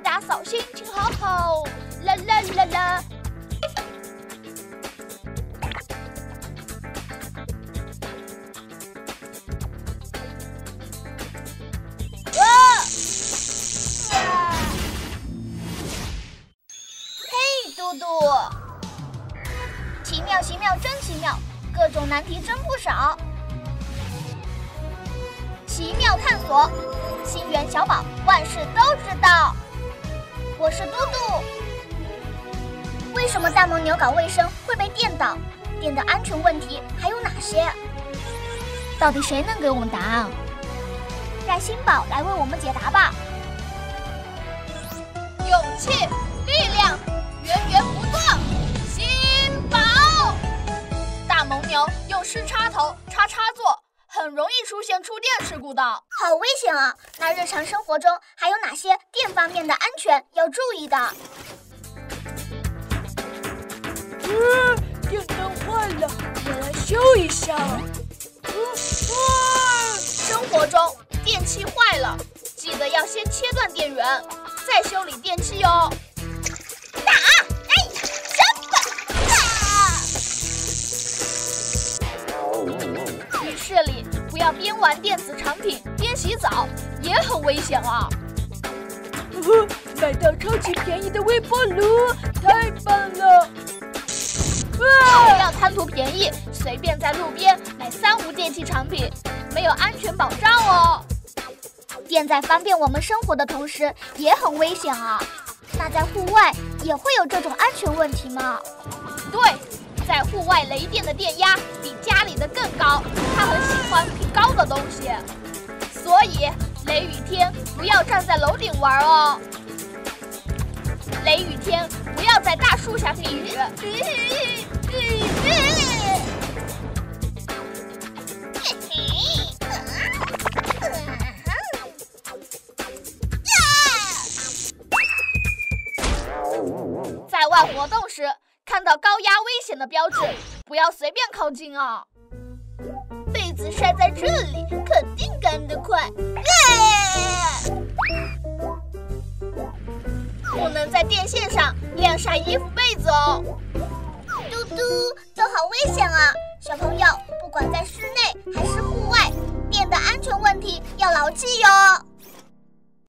打扫心情好好，啦啦啦啦。嘿，嘟嘟，奇妙奇妙真奇妙，各种难题真不少。奇妙探索，心猿小宝万事都知道。是嘟嘟。为什么大蒙牛搞卫生会被电倒？电的安全问题还有哪些？到底谁能给我们答案？让新宝来为我们解答吧。勇气，力量，源源不断。新宝，大蒙牛用湿插头插插座，很容易出现触电事故的，好危险啊！那日常生活中还有哪些电方面的安全要注意的？嗯，电灯坏了，我来修一下。生活中电器坏了，记得要先切断电源，再修理电器哦。浴室里不要边玩电子产品边洗澡，也很危险啊。买到超级便宜的微波炉，太棒了！不要贪图便宜，随便在路边买三无电器产品，没有安全保障哦。电在方便我们生活的同时，也很危险啊。那在户外也会有这种安全问题吗？对，在户外雷电的电压比家里的更高，它很喜欢平高的东西，所以雷雨天不要站在楼顶玩哦。雷雨天不要在大树下避雨。在外活动时，看到高压危险的标志，不要随便靠近啊！被子晒在这里，肯定干得快。耶不能在电线上晾晒衣服、被子哦。嘟嘟，都好危险啊！小朋友，不管在